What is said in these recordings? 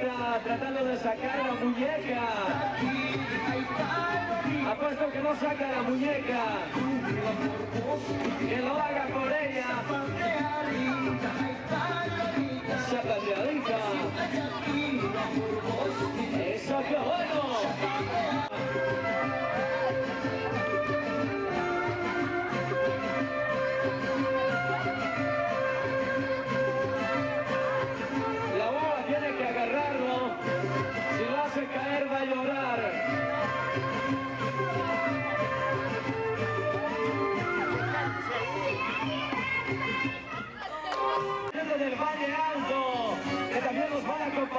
Tratando de sacar la muñeca. Apuesto que no saca la muñeca. Que lo haga por ella. Esa patriadita.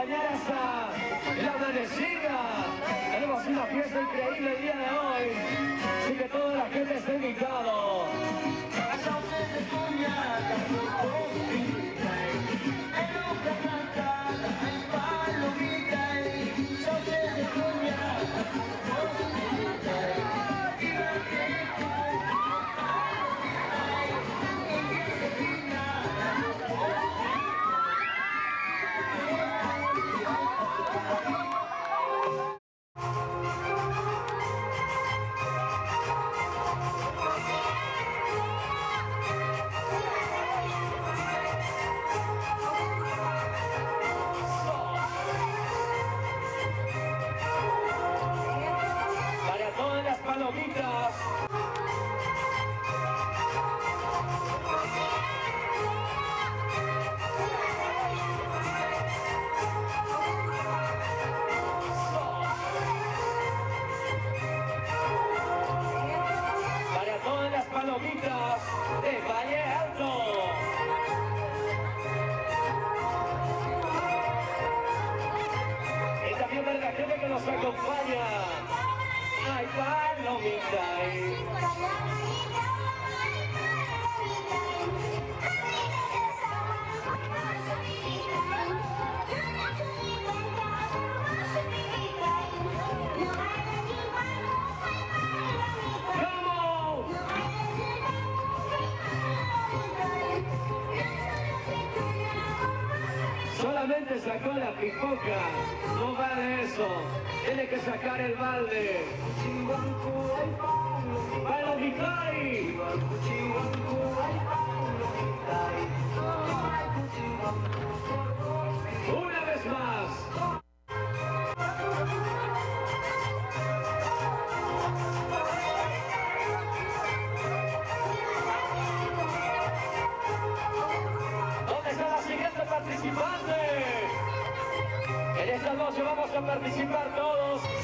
Van a la amanecida. Tenemos una fiesta increíble el día de hoy. Así que toda la gente está invitado. Palomitas. Thank you. Solamente sacó la pipoca. No vale eso. Tiene que sacar el balde. ¡Palomitay! Una vez más. Vamos a participar todos.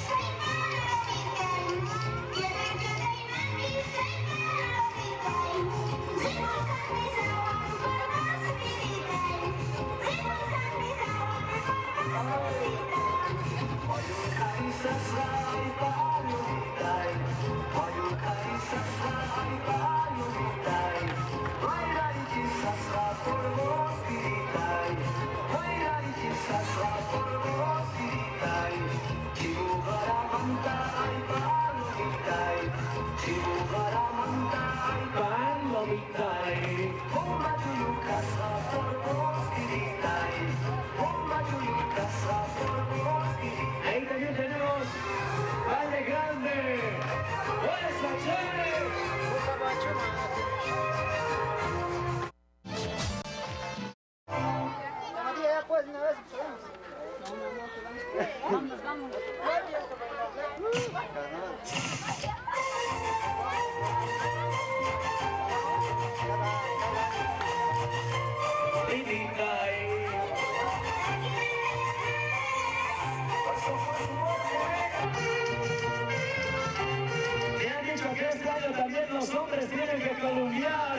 Vamos, vamos. Me han dicho que este año también los hombres tienen que columbiar.